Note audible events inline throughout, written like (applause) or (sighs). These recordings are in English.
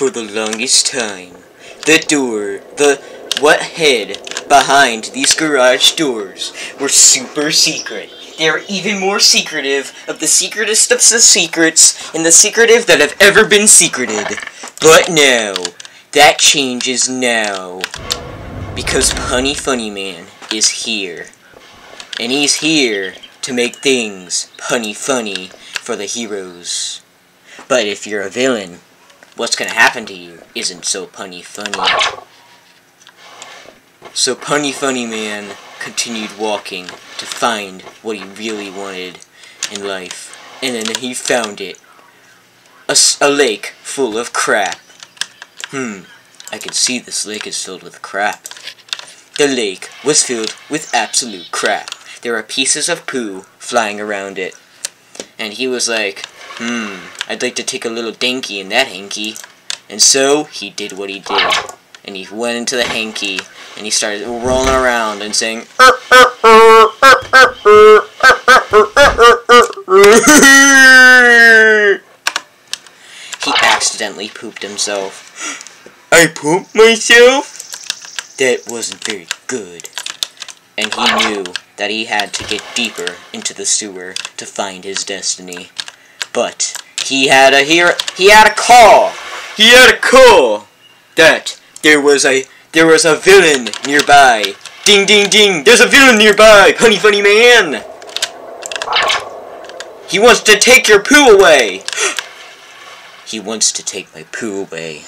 for the longest time, the door, the what hid behind these garage doors were super secret. They are even more secretive of the secretest of the secrets and the secretive that have ever been secreted. But now, that changes now. Because Punny Funny Man is here. And he's here to make things punny funny for the heroes. But if you're a villain, what's gonna happen to you isn't so punny funny. So Punny Funny Man continued walking to find what he really wanted in life. And then he found it. A, a lake full of crap. Hmm, I can see this lake is filled with crap. The lake was filled with absolute crap. There were pieces of poo flying around it. And he was like, hmm, I'd like to take a little dinky in that hanky. And so, he did what he did. And he went into the hanky, and he started rolling around and saying, (laughs) He accidentally pooped himself. I pooped myself? That wasn't very good. And he knew that he had to get deeper into the sewer to find his destiny. But he had a here he had a call. He had a call that there was a there was a villain nearby. Ding ding ding, there's a villain nearby, Punny Funny Man. He wants to take your poo away. (gasps) he wants to take my poo away.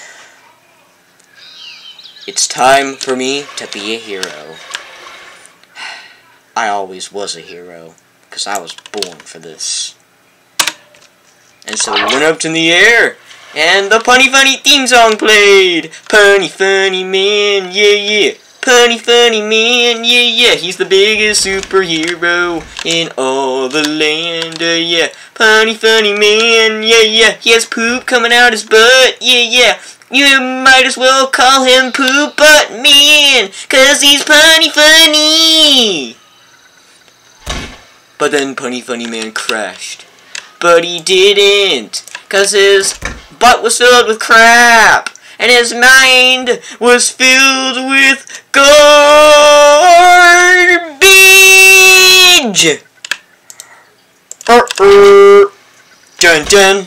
It's time for me to be a hero. (sighs) I always was a hero, because I was born for this. And so we went up in the air, and the Punny Funny theme song played. Punny Funny Man, yeah, yeah. Punny Funny Man, yeah, yeah. He's the biggest superhero in all the land, uh, yeah. Punny Funny Man, yeah, yeah. He has poop coming out his butt, yeah, yeah. You might as well call him Poop Butt Man, cause he's punny funny. But then Punny Funny Man crashed. But he didn't, cause his butt was filled with crap, and his mind was filled with garbage. Uh-uh. Dun dun.